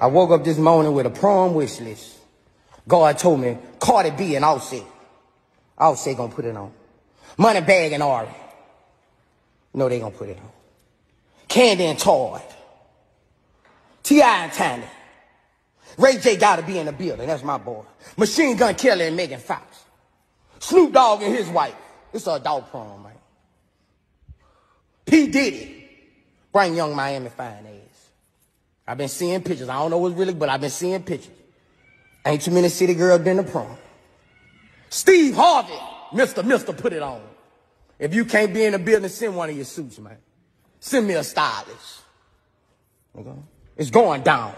I woke up this morning with a prom wish list. God told me Cardi B and Offset. Offset gonna put it on. Moneybagg and Ari. No, they gonna put it on. Kandi and Todd. T.I. and Tiny. Ray J gotta be in the building. That's my boy. Machine Gun Kelly and Megan Fox. Snoop Dogg and his wife. It's a dog prom, man. P. Diddy. Bring Yung Miami fine ass. I've been seeing pictures. I don't know what's really, but I've been seeing pictures. Ain't too many city girls been to prom. Steve Harvey, Mr. Mister, put it on. If you can't be in the building, send one of your suits, man. Send me a stylist. Okay? It's going down.